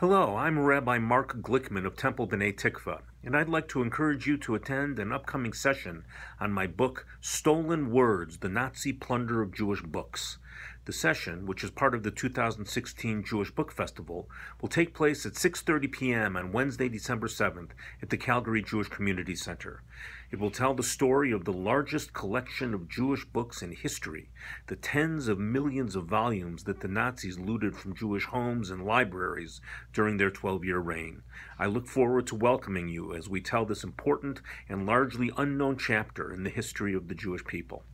Hello, I'm Rabbi Mark Glickman of Temple B'nai Tikva, and I'd like to encourage you to attend an upcoming session on my book, Stolen Words The Nazi Plunder of Jewish Books. The session, which is part of the 2016 Jewish Book Festival, will take place at 6:30 p.m. on Wednesday, December 7th at the Calgary Jewish Community Center. It will tell the story of the largest collection of Jewish books in history, the tens of millions of volumes that the Nazis looted from Jewish homes and libraries during their 12-year reign. I look forward to welcoming you as we tell this important and largely unknown chapter in the history of the Jewish people.